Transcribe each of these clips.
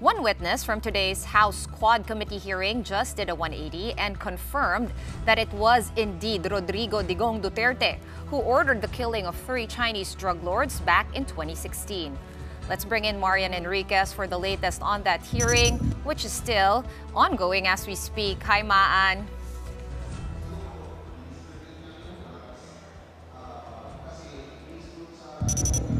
One witness from today's House Quad Committee hearing just did a 180 and confirmed that it was indeed Rodrigo Digong Duterte who ordered the killing of three Chinese drug lords back in 2016. Let's bring in Marian Enriquez for the latest on that hearing, which is still ongoing as we speak. Hi, Maan.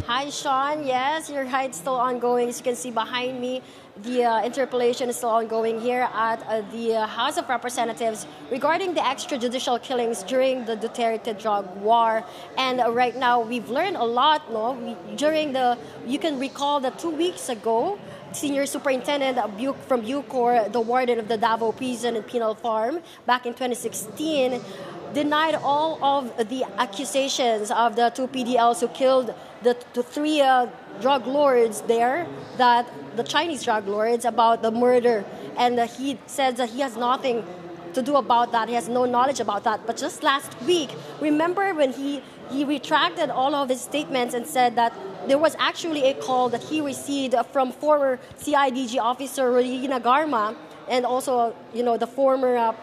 Hi, Shawn. Yes, your is still ongoing. As you can see behind me, the uh, interpellation is still ongoing here at uh, the uh, House of Representatives regarding the extrajudicial killings during the Duterte drug war. And right now, we've learned a lot. No, we, during the you can recall that two weeks ago, Senior Superintendent from Bucor, the warden of the Davao Prison and Penal Farm, back in 2016 denied all of the accusations of the two PDLs who killed the, the three uh, drug lords there, that the Chinese drug lords, about the murder. And uh, he says that he has nothing to do about that. He has no knowledge about that. But just last week, remember when he, he retracted all of his statements and said that there was actually a call that he received from former CIDG officer Royina Garma and also, you know, the former uh,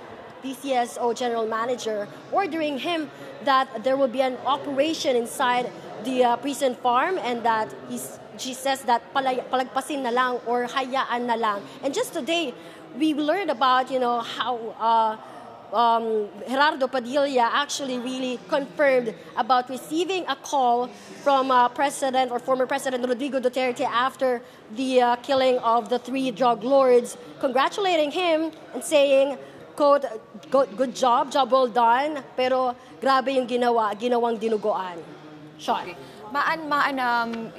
PCSO general manager ordering him that there will be an operation inside the uh, prison farm and that he's, she says that palay, palagpasin na lang or hayaan na lang. And just today, we learned about, you know, how uh, um, Gerardo Padilla actually really confirmed about receiving a call from uh, President or former President Rodrigo Duterte after the uh, killing of the three drug lords, congratulating him and saying, quote, good, good job, job well done, pero grabe yung ginawa, ginawang dinuguan. Okay. Maan, maan, um,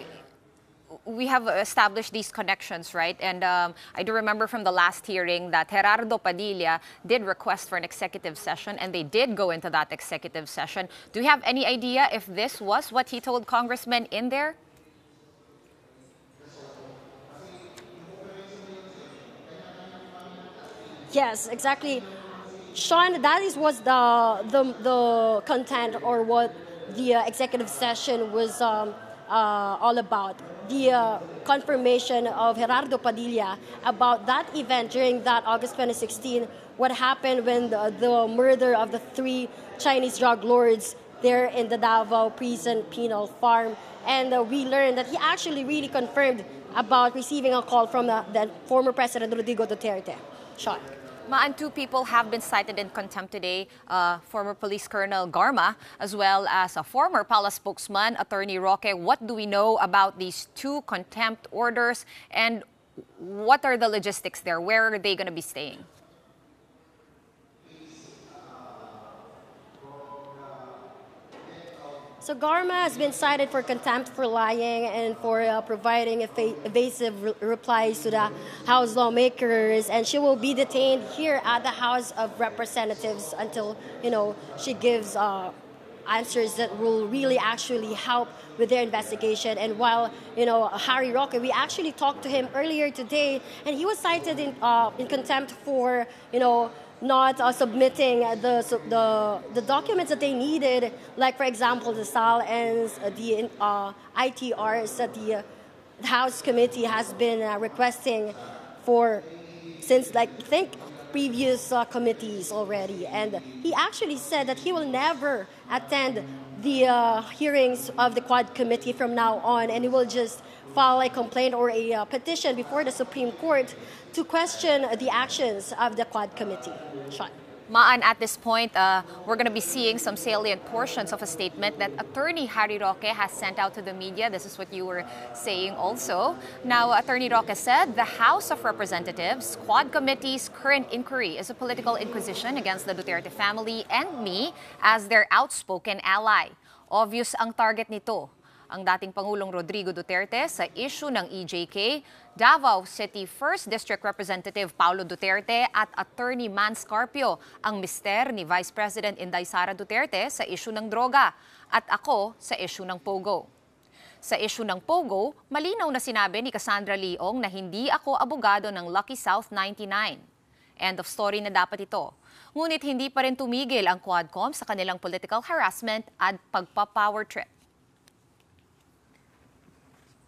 we have established these connections, right? And um, I do remember from the last hearing that Gerardo Padilla did request for an executive session, and they did go into that executive session. Do you have any idea if this was what he told congressmen in there? Yes, exactly. Shawn, that is what the, the, the content or what the uh, executive session was um, uh, all about. The uh, confirmation of Gerardo Padilla about that event during that August 2016, what happened when the, the murder of the three Chinese drug lords there in the Davao prison penal farm. And uh, we learned that he actually really confirmed about receiving a call from the, the former President Rodrigo Duterte. Shawn. Maan, two people have been cited in contempt today. Uh, former Police Colonel Garma, as well as a former palace spokesman, Attorney Roque. What do we know about these two contempt orders and what are the logistics there? Where are they going to be staying? So Garma has been cited for contempt for lying and for uh, providing evasive re- replies to the House lawmakers, and she will be detained here at the House of Representatives until you know she gives uh, answers that will really actually help with their investigation. And while you know Harry Roque, we actually talked to him earlier today, and he was cited in uh, in contempt for you know not uh, submitting the, the, the documents that they needed, like, for example, the SAL-Ns, uh, the uh, ITRs that the, House Committee has been uh, requesting for since, like, think previous uh, committees already. And he actually said that he will never attend the uh, hearings of the Quad Committee from now on, and he will just file a complaint or a uh, petition before the Supreme Court to question the actions of the Quad Committee. Shawn. Maan, at this point, uh, we're going to be seeing some salient portions of a statement that Attorney Harry Roque has sent out to the media. This is what you were saying also. Now, Attorney Roque said the House of Representatives Quad Committee's current inquiry is a political inquisition against the Duterte family and me as their outspoken ally. Obvious ang target nito ang dating Pangulong Rodrigo Duterte sa issue ng EJK, Davao City 1st District Representative Paulo Duterte at Attorney Man Scarpio ang mister ni Vice President Inday Sara Duterte sa issue ng droga at ako sa issue ng Pogo. Sa issue ng Pogo, malinaw na sinabi ni Cassandra Leong na hindi ako abogado ng Lucky South 99. End of story na dapat ito. Ngunit hindi pa rin tumigil ang Quadcom sa kanilang political harassment at pagpa-power trip.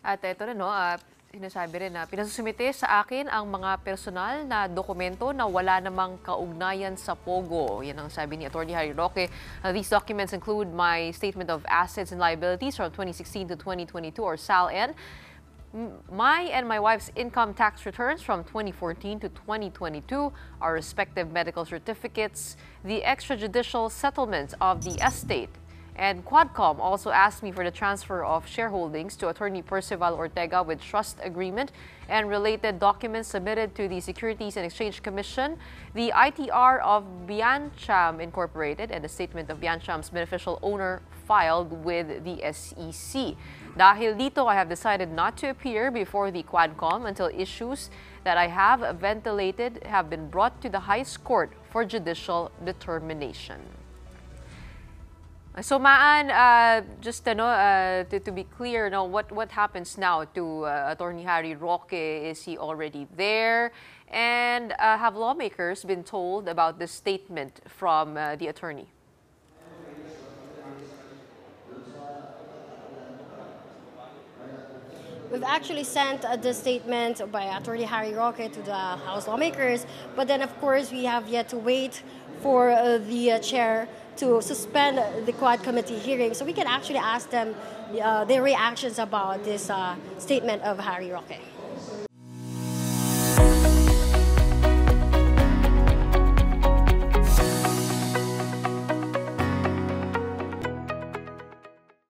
At ito na, no, uh, Sinasabi rin na pinasusumite sa akin ang mga personal na dokumento na wala namang kaugnayan sa Pogo. Yan ang sabi ni Attorney Harry Roque. Uh, these documents include my statement of assets and liabilities from 2016 to 2022 or SALN, my and my wife's income tax returns from 2014 to 2022, our respective medical certificates, the extrajudicial settlements of the estate, and Quadcom also asked me for the transfer of shareholdings to attorney Percival Ortega with trust agreement and related documents submitted to the Securities and Exchange Commission, the ITR of Biancham Incorporated, and the statement of Biancham's beneficial owner filed with the SEC. Dahil dito, I have decided not to appear before the Quadcom until issues that I have ventilated have been brought to the highest court for judicial determination. So Maan, uh, just uh, no, uh, to, to be clear, no, what, what happens now to uh, Attorney Harry Roque? Is he already there? And uh, have lawmakers been told about the statement from uh, the attorney? We've actually sent uh, the statement by Attorney Harry Roque to the House lawmakers, but then, of course, we have yet to wait for uh, the uh, chair to suspend the Quad Committee hearing so we can actually ask them uh, their reactions about this uh, statement of Harry Roque.